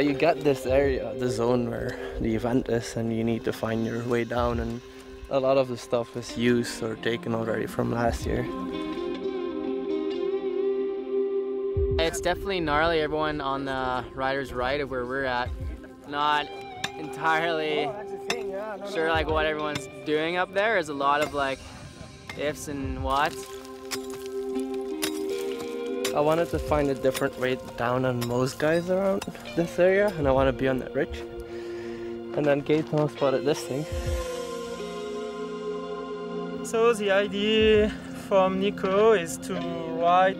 you get this area, the zone where the event is, and you need to find your way down. And a lot of the stuff is used or taken already from last year. It's definitely gnarly. Everyone on the rider's right of where we're at, not entirely sure like what everyone's doing up there. There's a lot of like ifs and whats. I wanted to find a different way down on most guys around this area, and I want to be on that ridge. And then Gaetan spotted this thing. So the idea from Nico is to ride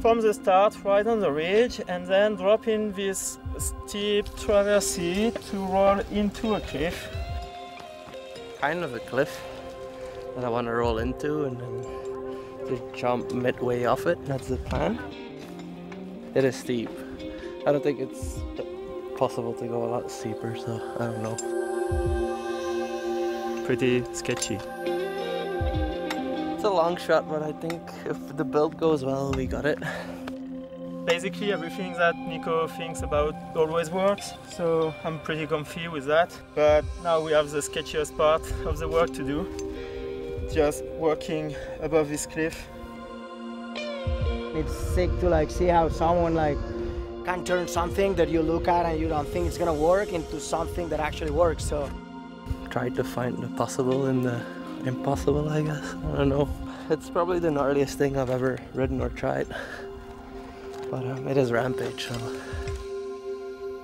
from the start right on the ridge and then drop in this steep traverse to roll into a cliff. Kind of a cliff that I want to roll into and then to jump midway off it. That's the plan. It is steep. I don't think it's possible to go a lot steeper, so I don't know. Pretty sketchy. It's a long shot, but I think if the build goes well, we got it. Basically everything that Nico thinks about always works, so I'm pretty comfy with that. But now we have the sketchiest part of the work to do. Just walking above this cliff. It's sick to like see how someone like can turn something that you look at and you don't think it's gonna work into something that actually works. So Tried to find the possible in the impossible, I guess. I don't know. It's probably the gnarliest thing I've ever ridden or tried. But um, it is Rampage, so.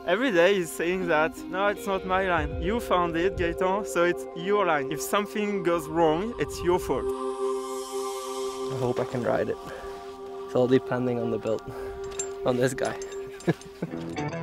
Every day he's saying that, no, it's not my line. You found it, Gaetan, so it's your line. If something goes wrong, it's your fault. I hope I can ride it. It's all depending on the build, on this guy.